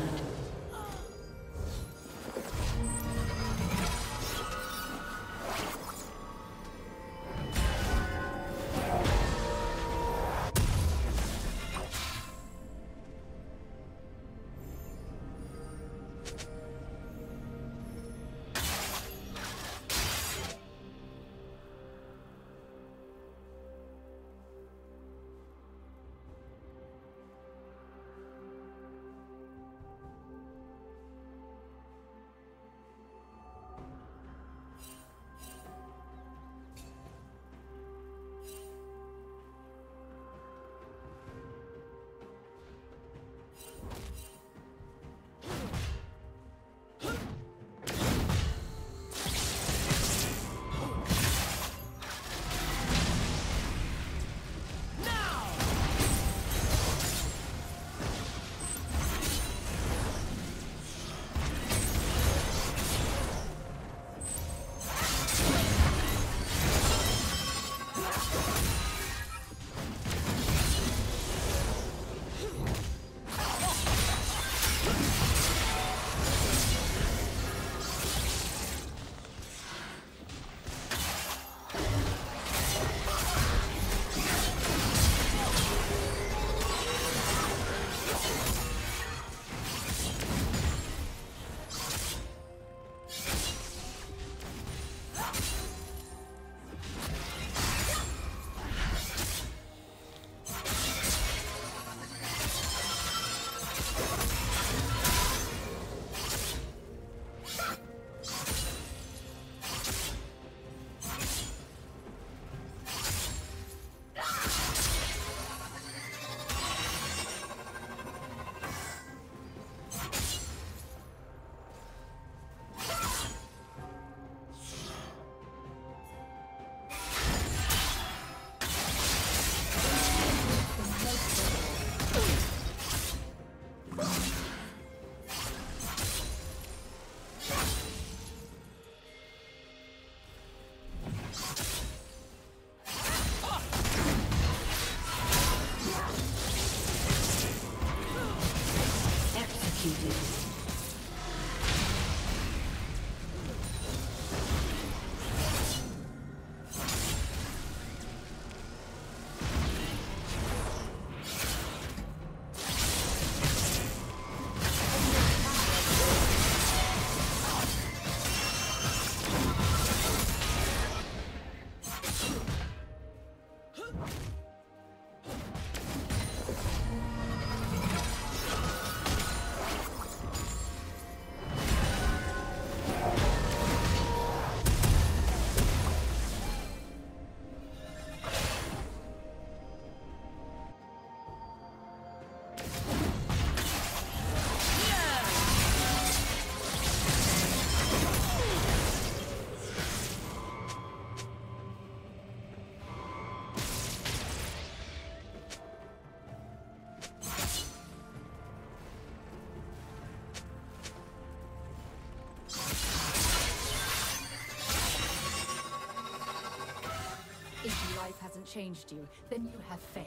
blood. Hasn't changed you, then you have failed.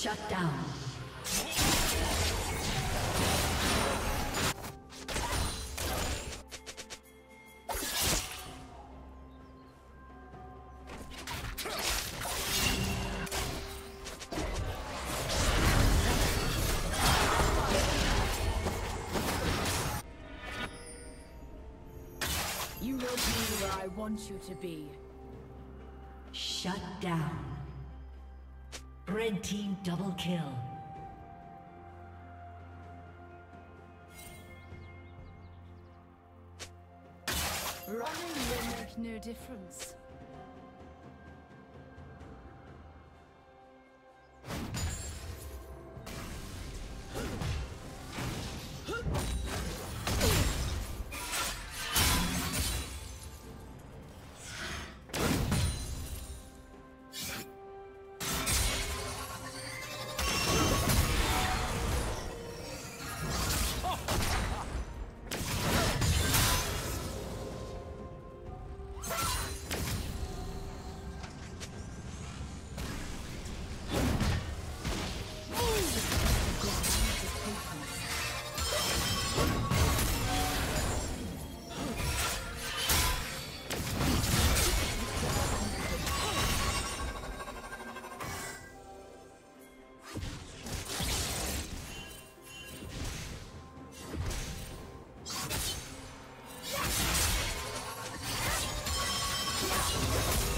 Shut down. You will be where I want you to be. Shut down. Red team double kill. Running will make no difference. Yeah.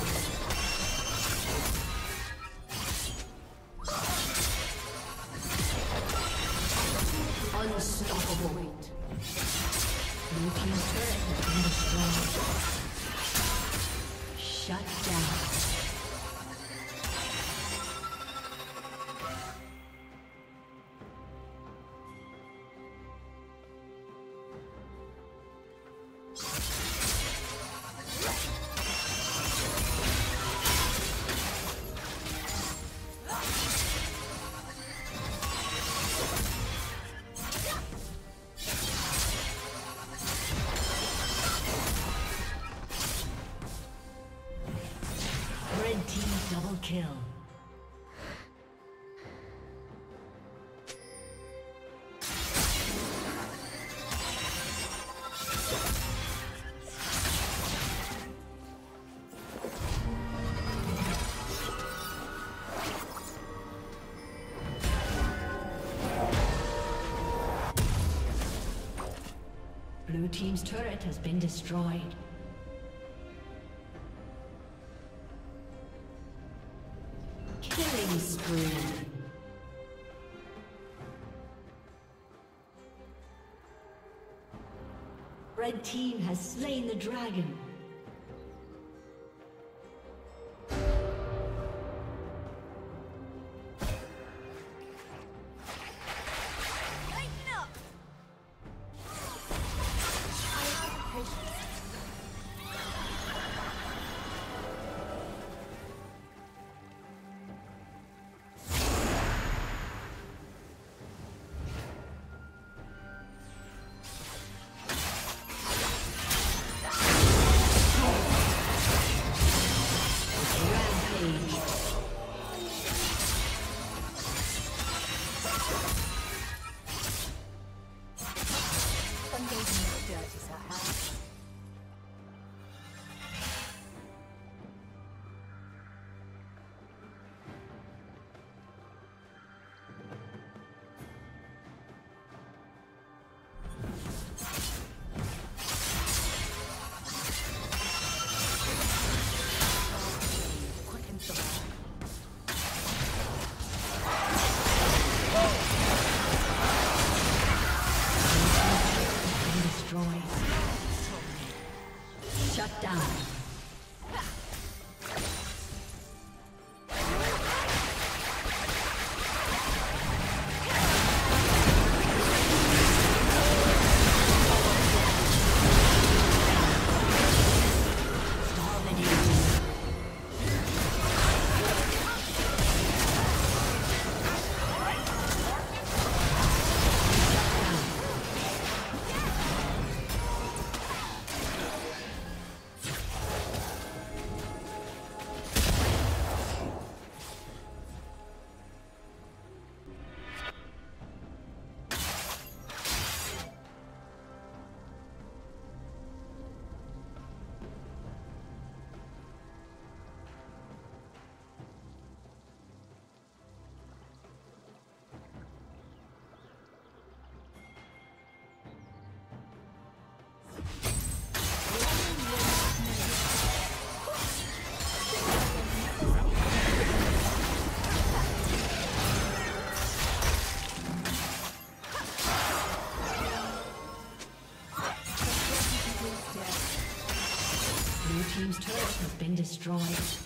kill. Blue Team's turret has been destroyed. Killing spree. Red team has slain the dragon. Destroyed.